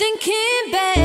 Thinking back.